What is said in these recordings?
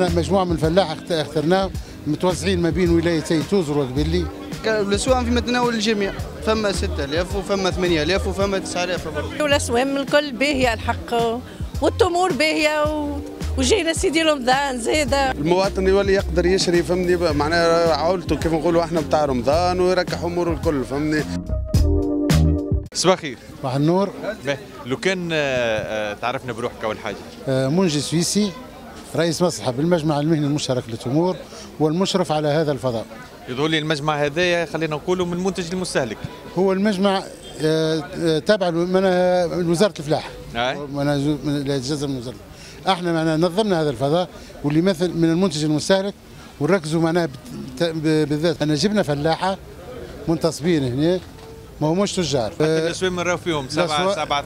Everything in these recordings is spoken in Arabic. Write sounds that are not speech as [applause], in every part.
معنا مجموعة من الفلاح اخت- اخترناه متوزعين ما بين ولايتي توزر وقبلي الأسواق في متناول الجميع فما 6000 وفما 8000 وفما 9000 برضه والاسوام الكل باهيه الحق والتمور باهيه و... وجينا سيدي رمضان زاده المواطن يولي يقدر يشري فهمني معناها عولته كيف نقولوا إحنا بتاع رمضان ويركح اموره الكل فهمني. صباح الخير مع النور. لو كان آه، آه، تعرفنا بروحك أول حاجة. آه، منجي سويسي. رئيس مصلحه بالمجمع المهني المشترك للتمور والمشرف على هذا الفضاء. يظهر لي المجمع هذايا خلينا نقولوا من منتج المستهلك. هو المجمع آه، آه، تابع لمنا- وزارة الفلاح. أي. من من الجزء من وزارة. إحنا معنا نظمنا هذا الفضاء واللي مثل من المنتج المستهلك ونركزوا معناها بالذات أنا جبنا فلاحة منتصبين هنا ما هموش تجار. آه، الاسوام نراو فيهم سبعه الأسواق- سبعه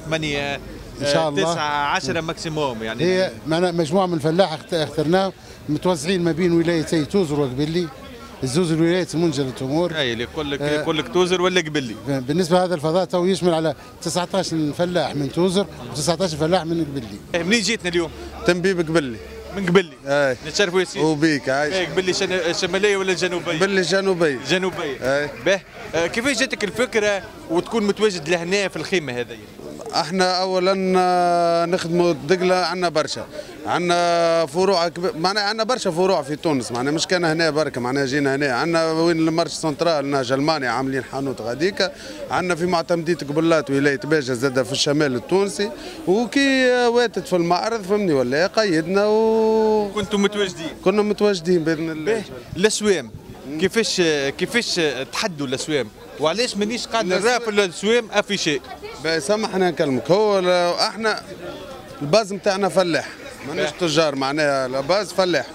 إن شاء الله. تسعة عشرة maximum يعني. هي معنا مجموعة من الفلاح اخت- اخترناه متوزعين ما بين ولايتي توزر وقبلي الزوز الولايات المنتجة للتمور أي اللي يقول لك آه. يقول لك توزر ولا قبلي. بالنسبة لهذا الفضاء تو يشمل على 19 فلاح من توزر و19 فلاح من قبلي. منين جيتنا اليوم؟ تنبيب قبلي. من قبلي. أي. نتشرفوا يا سيدي. وبيك عايش. إيه، قبلي شن- شمالية ولا جنوبية؟ قبلي جنوبي جنوبية. أي. به. آه، كيفاش جاتك الفكرة وتكون متواجد لهنا في الخيمة هذه؟ إحنا اولا آه، نخدموا الدقله عندنا برشا. عندنا فروع كب... معناها عندنا برشا فروع في تونس. معناها مش كان هنا برك معناها جينا هنا. عندنا وين ال marché central نهج المانيا عاملين حانوت غاديكا عندنا في معتمدية قبلات ولاية باجة زادة في الشمال التونسي. وكي آه، واتت في المعرض فهمني ولا قيدنا وكنا كنتم متواجدين. متواجدين بإذن الله. الاسوام كيفاش كيفاش تحدوا الاسوام وعلاش مانيش قاعد نرى في الاسوام affichés باهي سامحني نكلمك هو إحنا ال base نتاعنا فلاح ماناش تجار معناها ال base فلاح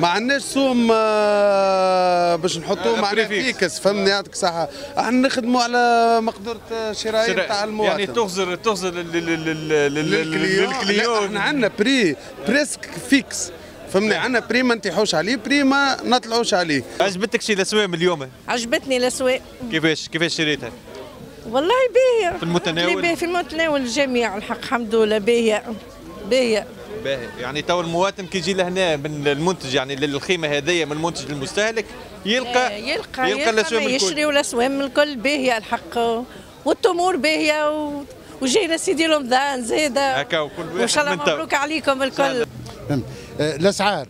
ما عندناش سوم آه، باش نحطوه آه، معناها. fixe فهمني يعطيك صحة إحنا نخدموا على مقدرة شراء نتاع المواطن. يعني لل- لل- لل client إحنا عندنا prix presque fixe فهمني عندنا prix ما نطيحوش عليه prix ما نطلعوش عليه. عجبتك شي الاسوام اليوم؟ عجبتني الاسوام. كيفاش كيفاش شريتها؟ والله باهيه في المتناول؟ باهية في المتناول الجميع الحق الحمد لله باهيه باهيه باهي. يعني تو المواطن كي يجي لهنا من المنتج يعني للخيمة هذيا من المنتج المستهلك يلقى يلقى يلقى الكل. يشري والاسوام الكل باهيه الحق. والتمور باهية و... وجينا سيدي رمضان زاده هكا وكل واحد وإن شاء الله من. مبروك عليكم الكل. فهمت آه، الأسعار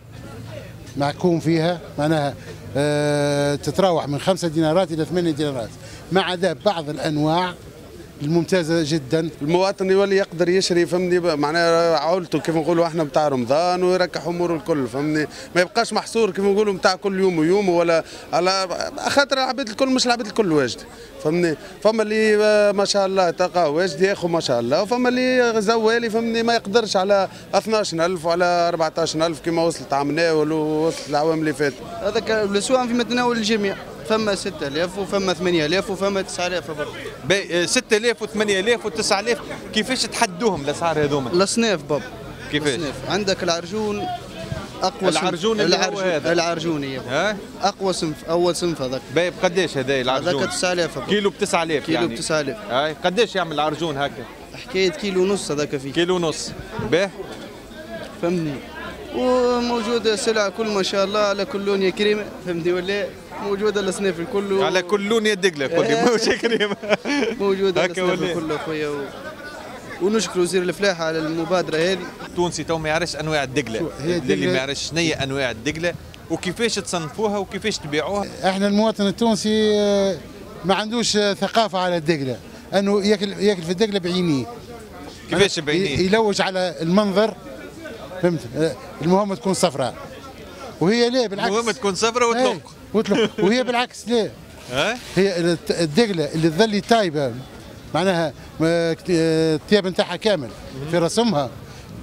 محكوم فيها معناها آه، تتراوح من خمسة دينارات إلى ثمانية دينارات. ما عدا بعض الأنواع الممتازة جدا. المواطن يولي يقدر يشري فهمني معناها عولته كيف نقولوا إحنا بتاع رمضان ويركح اموره الكل فهمني. ما يبقاش محصور كيف نقولوا بتاع كل يوم ويوم ولا على خاطر العباد الكل مش العباد الكل واجد فهمني. فما اللي آه، ما شاء الله تلقاه واجد ياخذ ما شاء الله. وفما اللي زوالي فهمني ما يقدرش على 12000 وعلى 14000 كما وصلت ناول ووصلت العوام اللي فاتت هذاك الاسواق في متناول الجميع. فما 6000 وفما 8000 وفما 9000 برضه باهي آه، 6000 و8000 و9000 كيفاش تحدوهم الأسعار هذوما الأصناف باب كيفاش؟ الأصناف. عندك العرجون أقوى صنف. العرجون اللي هو العرجون هذا. العرجون هي باب. ها أقوى صنف أول صنف هذاك باهي بقداش هذا العرجون؟ هذاك 9000 باب. كيلو ب 9000 كيلو يعني ب 9000 هاي قداش يعمل العرجون هكا؟ حكاية كيلو ونص هذاك فيه كيلو ونص باهي فهمني وموجودة سلع كل ما شاء الله على كل لون يا كريم فهمتني ولا موجودة الاصناف الكل على كل لون يدق مش [laughs] كريم. موجودة ولا؟ الكل أخويا و... ونشكر وزير الفلاحة على المبادرة هذه. التونسي تو ما يعرفش أنواع الدقلة. اللي ما يعرفش شنو هي أنواع الدقلة وكيفاش تصنفوها وكيفاش تبيعوها. إحنا المواطن التونسي آه، ما عندوش آه، ثقافة على الدقلة. أنه ياكل ياكل في الدقلة بعينيه. كيفاش بعينيه؟ يلوج على المنظر. فهمت؟ آه، المهم تكون صفراء. وهي ليه؟ بالعكس. المهم تكون صفرة إيه، وتلق وتلق وهي بالعكس ليه؟ ها؟ هي الدقلة اللي تظلي تايبة معناها الثياب نتاعها كامل في رسمها.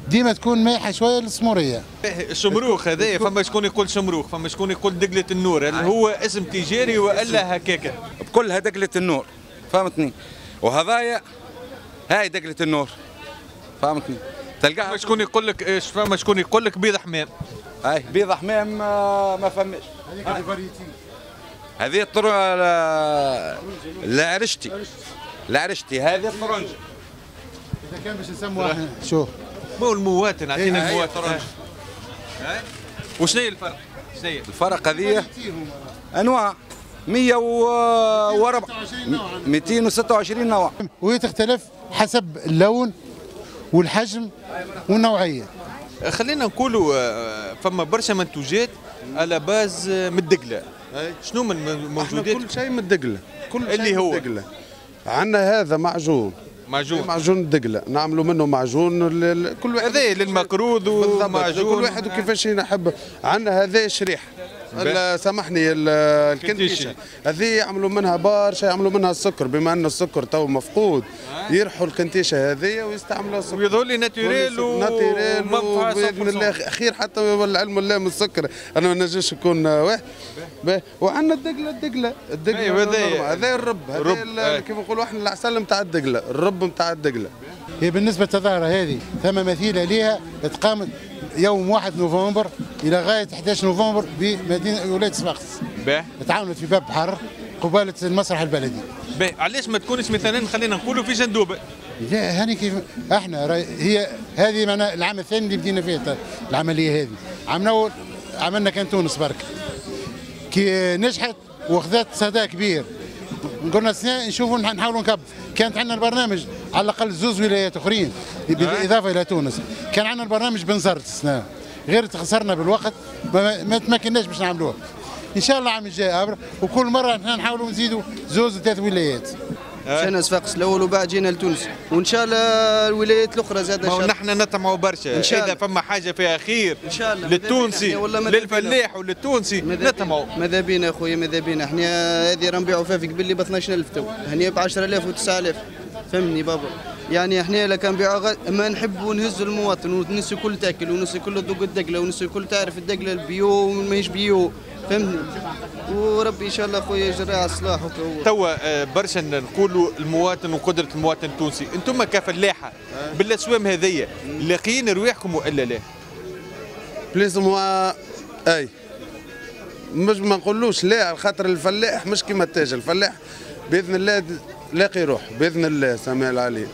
ديما تكون مايحة شوية للسمورية. الشمروخ هذايا فما شكون يقول شمروخ فما شكون يقول دقلة النور هل هو اسم تجاري وإلا هكاكا كلها دقلة النور فهمتني؟ وهذايا هاي دقلة النور فهمتني؟ تلقاها فما شكون يقول لك إيش فما شكون يقول لك بيض حمام. هاي بيض حمام ما فماش. هذه الطر ال- العرشتي العرشتي هذه الطرنجة إذا كان باش نسموها شوف. مو المواطن اعطينا هي المواطن. طرنجة. ها؟ وشنو هي الفرق؟ شنو هي؟ الفرق هذه؟ أنواع. 104 226 نوع. وهي تختلف حسب اللون والحجم والنوعية. خلينا نقولوا آه، فما برشا منتوجات على باز آه، من الدقله شنو من موجودات؟ كل شيء من الدقله كل شيء اللي هو؟ الدقله عندنا هذا معجون. معجون. معجون الدقله نعملوا منه معجون لل- كل واحد هذا للمقروض ومعجون. كل واحد وكيفاش يحب. عندنا هذا شريح ال- سامحني ال- كنتيشة. الكنتيشه هذه يعملوا منها برشا يعملوا منها السكر بما أن السكر تو مفقود يرحوا الكنتيشه هذه ويستعملوا السكر. ويظهر لي ناتوريل ناتوريل بإذن الله 100%. خير حتى والعلم الله من السكر. أنا ما نجمش نكون واحد باهي. وعندنا الدقلة الدقلة الدقلة أيوة، هذا- الرب. الرب، هذا ال- أي. كيف نقولوا إحنا العسل نتاع الدقلة الرب نتاع الدقلة. هي بالنسبة للظاهره هذه ثم مثيلة لها تقامت يوم 1 نوفمبر إلى غاية 11 نوفمبر بمدينة ولاية صفاقس باهي. تعاونت في باب بحر قبالة المسرح البلدي. باهي. علاش ما تكونش مثلا خلينا نقولوا في جندوبه لا هاني كيف إحنا هي هذه معناها العام الثاني اللي بدينا فيه العملية هذه. الأول عملنا كان تونس برك. كي نجحت واخذت صدى كبير. قلنا السنة نشوفوا نح- نحاولوا نكب. كانت عندنا البرنامج على الأقل زوز ولايات أخرين. بالاضافه إلى تونس. كان عندنا البرنامج بنزرت السنة غير تخسرنا بالوقت ما, ما تمكناش باش نعملوها إن شاء الله العام الجاي أبرا وكل مرة إحنا نحاولوا نزيدوا زوز وثلاث ولايات مشينا صفاقس الأول وبعد جينا لتونس. وإن شاء الله الولايات الأخرى زاد ما هو نحن نطمعوا برشا. إن شاء إذا الله. فما حاجة فيها خير إن شاء الله. للتونسي. للفلاح وللتونسي نطمعوا. ماذا بينا أخويا؟ ماذا بينا؟ إحنا هذه راه نبيعوا فيها في قبل ب 12000 تو. هني ب 10000 و9000 فهمني بابا. يعني إحنا لا كان. ما نحبوا نهزوا المواطن والناس الكل تاكل والناس الكل تذوق الدقلة والناس الكل تعرف الدقلة ال bio وماهيش bio فهمني وربي إن شاء الله أخويا يجري على الصلاح توا آه، برشا نقولوا المواطن وقدرة المواطن التونسي. أنتم كفلاحه بالاسوام هذيا. لاقيين رواحكم وإلا لا؟ بليز موا أي. مش ما نقولوش لا على خاطر الفلاح مش كيما التاجر الفلاح بإذن الله لاقي روح بإذن الله سامع العلي.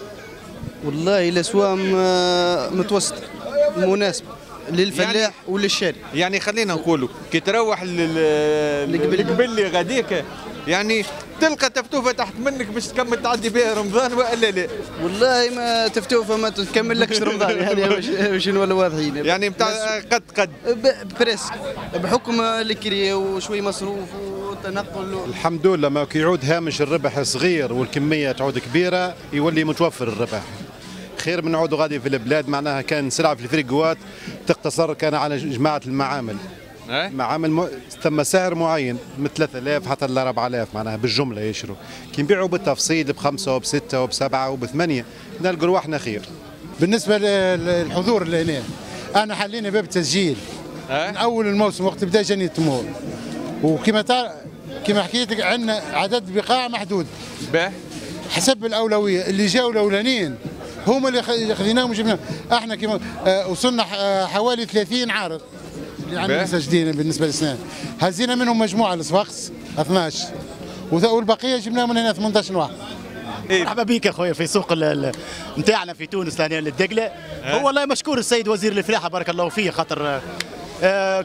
والله الاسوام آه، متوسطه مناسبه للفلاح وللشاري يعني خلينا نقولوا كي تروح لل- القبلي. القبلي غاديك يعني تلقى تفتوفة تحت منك باش تكمل تعدي بها رمضان وإلا لا. والله ما تفتوفة ما تكملكش رمضان يعني [laughs] باش نولوا واضحين. يعني نتاع قد قد. ب- بريس بحكم الكريه وشوي مصروف وتنقل و... الحمد لله ما كي يعود هامش الربح صغير والكمية تعود كبيرة يولي متوفر الربح. خير من نعودوا غادي في البلاد. معناها كان سلعة في الفريقوات تقتصر كان على جماعة المعامل. أه؟ معامل م... ثم سعر معين من 3000 حتى ل 4000 معناها بالجملة يشروا كي نبيعوا بالتفصيل بخمسة وبستة وبسبعة وبثمانية نلقوا رواحنا خير. بالنسبة للحضور اللي هنا أنا حلينا باب التسجيل. أه؟ من أول الموسم وقت بدأ جاني التمور. وكما تعرف كما حكيت لك عندنا عدد بقاع محدود. حسب الأولوية اللي جاوا الأولانيين هم اللي خ- خذيناهم وجبناهم. إحنا كما آه، وصلنا ح- آه، حوالي 30 عارض. اللي عندنا. مسجلين بالنسبة للسنان هزينا منهم مجموعة لصفاقس 12 وذ- والبقية جبناهم من هنا 18 واحد إيه. مرحبا بك اخويا في سوق نتاعنا في تونس لهنا للدقلة. هو والله مشكور السيد وزير الفلاحة بارك الله فيه خاطر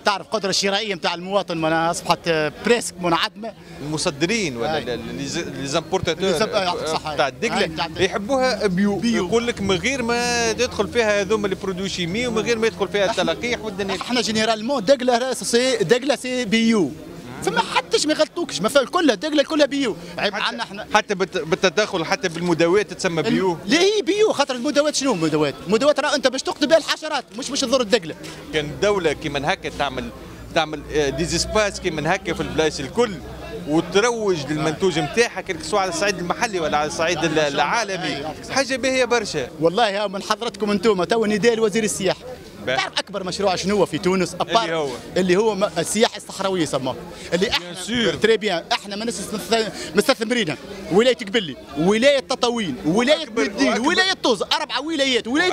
تعرف القدره الشرائيه نتاع المواطن معناها أصبحت آه، بريسك منعدمة المصدرين ولا. les importateurs. تاع الدقلة. يحبوها bio, bio. يقول لك من غير ما تدخل فيها هذوما les produits chimiques ومن غير ما يدخل فيها التلقيح والدنيا إحنا généralement دقلة c'est دقلة c'est bio فما حدش ما يغلطوكش ما فا- كلها دقله كلها bio. عيب عندنا إحنا. حتى بالت- بالتدخل حتى بالمداوات تسمى bio. ليه هي bio خاطر المدوات شنو المدوات؟ المدوات راه أنت باش تقتل بها الحشرات مش باش تضر الدقله كان دولة كيما هكا تعمل تعمل آه، des espaces كيما هكا في البلايص الكل وتروج للمنتوج نتاعها كان سواء على الصعيد المحلي ولا على الصعيد ال- العالمي. حاجة باهية برشا. والله من حضرتكم أنتم تو نداء لوزير السياحه. تعرف أكبر مشروع شنو هو في تونس؟ اللي هو؟ اللي هو السياحة الصحراوية يسموه. اللي إحنا. très bien إحنا ما مستثمرين. ولاية قبلي ولاية تطاوين. ولاية مدنين وأكبر- ولاية توزر أربع ولايات. ولاية